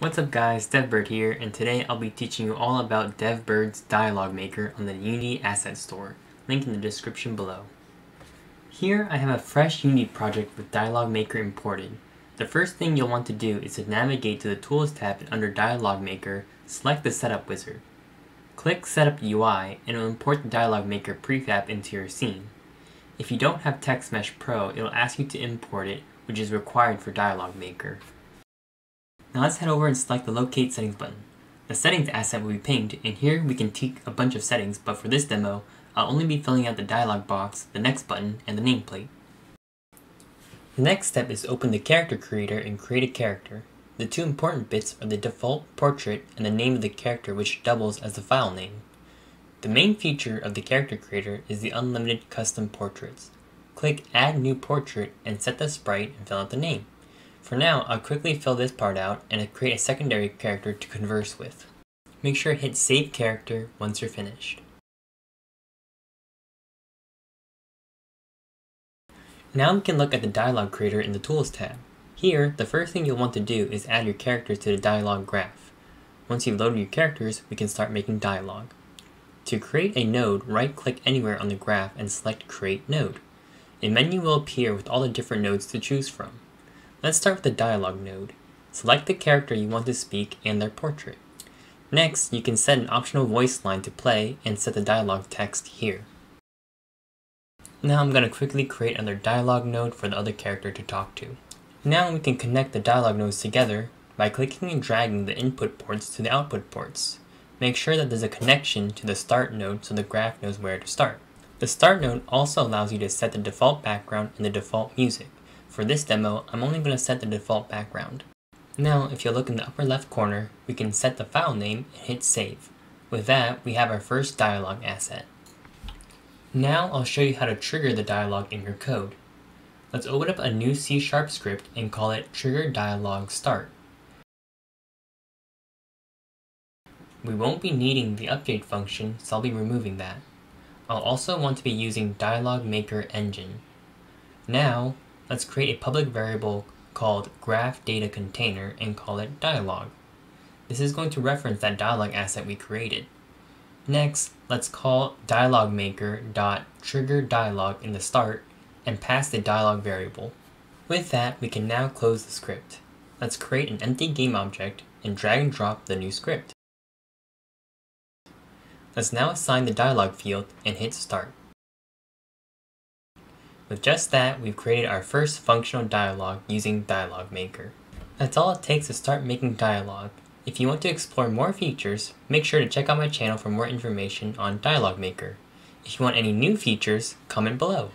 What's up guys, DevBird here, and today I'll be teaching you all about DevBird's Dialog Maker on the Unity Asset Store, link in the description below. Here I have a fresh Unity project with Dialog Maker imported. The first thing you'll want to do is to navigate to the Tools tab under Dialog Maker, select the Setup Wizard. Click Setup UI and it will import the Dialog Maker prefab into your scene. If you don't have TextMesh Pro, it will ask you to import it, which is required for Dialog Maker. Now let's head over and select the Locate Settings button. The settings asset will be pinged, and here we can tweak a bunch of settings, but for this demo, I'll only be filling out the dialog box, the next button, and the nameplate. The next step is open the character creator and create a character. The two important bits are the default portrait and the name of the character which doubles as the file name. The main feature of the character creator is the unlimited custom portraits. Click add new portrait and set the sprite and fill out the name. For now, I'll quickly fill this part out and create a secondary character to converse with. Make sure to hit Save Character once you're finished. Now we can look at the dialog creator in the Tools tab. Here, the first thing you'll want to do is add your characters to the dialog graph. Once you've loaded your characters, we can start making dialogue. To create a node, right-click anywhere on the graph and select Create Node. A menu will appear with all the different nodes to choose from. Let's start with the dialog node. Select the character you want to speak and their portrait. Next, you can set an optional voice line to play and set the dialog text here. Now I'm going to quickly create another dialog node for the other character to talk to. Now we can connect the dialog nodes together by clicking and dragging the input ports to the output ports. Make sure that there's a connection to the start node so the graph knows where to start. The start node also allows you to set the default background and the default music. For this demo, I'm only going to set the default background. Now, if you look in the upper left corner, we can set the file name and hit save. With that, we have our first dialog asset. Now I'll show you how to trigger the dialog in your code. Let's open up a new C-sharp script and call it trigger dialog start. We won't be needing the update function, so I'll be removing that. I'll also want to be using dialog maker engine. Now, let's create a public variable called graph data container and call it dialog. This is going to reference that dialog asset we created. Next, let's call dialog dot in the start and pass the dialog variable. With that, we can now close the script. Let's create an empty game object and drag and drop the new script. Let's now assign the dialog field and hit start. With just that, we've created our first functional dialog using Dialog Maker. That's all it takes to start making dialogue. If you want to explore more features, make sure to check out my channel for more information on Dialog Maker. If you want any new features, comment below.